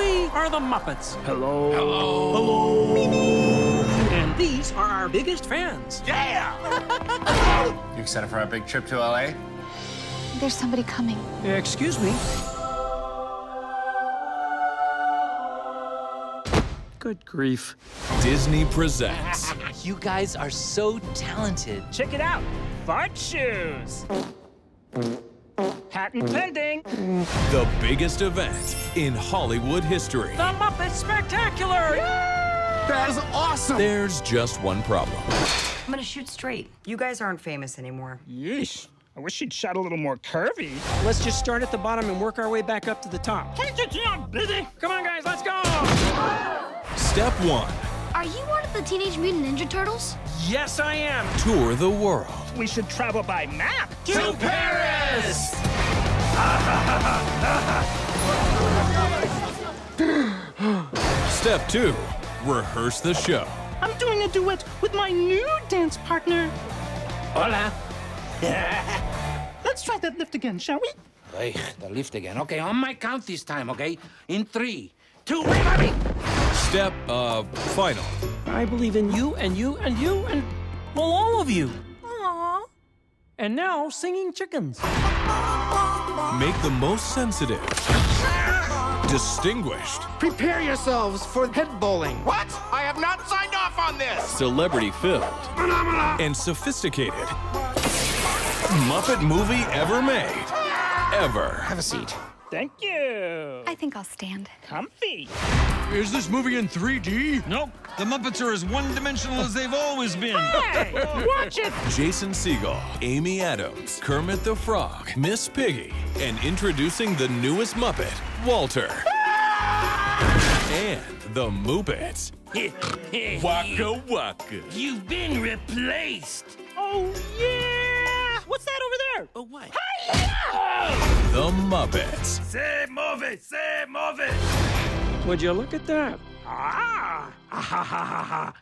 We are the Muppets. Hello. Hello. Hello. And these are our biggest fans. Yeah! You excited for our big trip to LA? There's somebody coming. Excuse me. Good grief. Disney presents You guys are so talented. Check it out. Fart shoes. Patent pending. the biggest event in Hollywood history. The Muppet Spectacular! That is awesome! There's just one problem. I'm gonna shoot straight. You guys aren't famous anymore. Yeesh. I wish she'd shot a little more curvy. Let's just start at the bottom and work our way back up to the top. Can't you see I'm busy? Come on, guys, let's go! Step one Are you one of the Teenage Mutant Ninja Turtles? Yes, I am. tour the world. We should travel by map. To Paris! Step two rehearse the show. I'm doing a duet with my new dance partner. Hola. Let's try that lift again, shall we? Hey, the lift again. Okay, on my count this time, okay? In three, two, everybody! Step uh final. I believe in you and you and you and, well, all of you. Aww. And now, singing chickens. Make the most sensitive, distinguished, Prepare yourselves for head bowling. What? I have not signed off on this! celebrity filled, and sophisticated Muppet movie ever made. Ever. Have a seat. Thank you. I think I'll stand. Comfy. Is this movie in 3D? Nope. The Muppets are as one-dimensional as they've always been. Hey, watch it. Jason Segel, Amy Adams, Kermit the Frog, Miss Piggy, and introducing the newest Muppet, Walter. and the Muppets. Waka Waka. You've been replaced! Oh, yeah. What's that over there? Oh, what? The Muppets. Say move it! Say move it! Would you look at that? Ah. Ah, ha, ha, ha, ha.